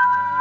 you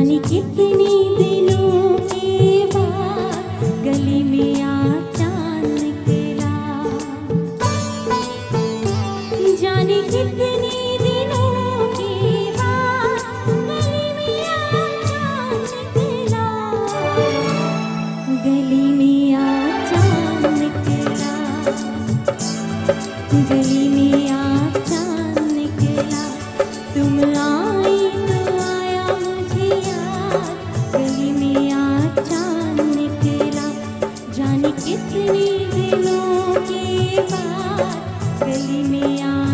जाने कितनी दिनों के बाद गले में आ चाँद करा जाने कितनी कितने दिनों के बाद गली में आ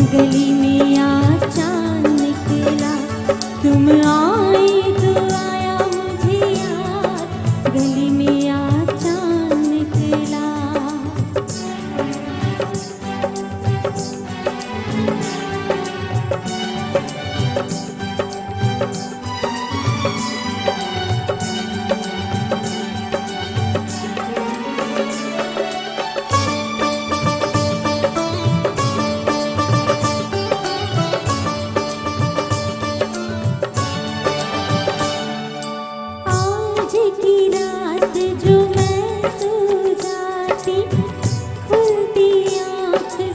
गली में आ चाँद निकला। तुम आए तो आया मुझे याद। गली में